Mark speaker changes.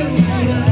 Speaker 1: you.